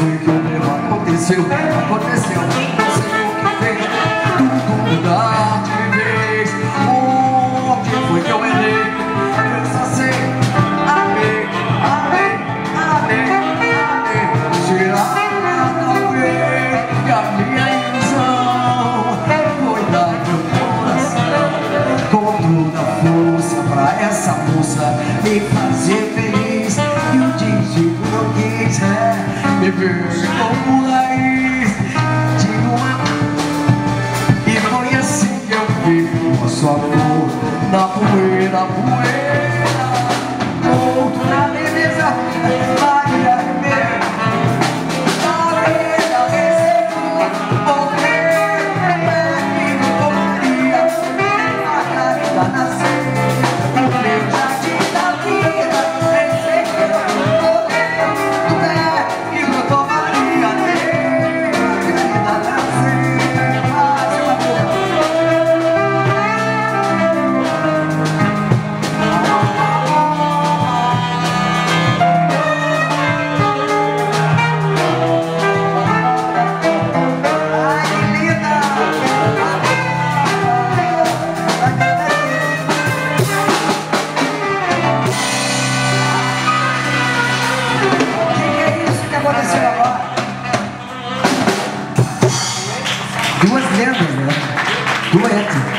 sei que o meu aconteceu, aconteceu. como raiz de um E foi assim que eu vivo. vi nosso amor na poeira, poeira Outro na beleza. Duas lendas, né? Dueto.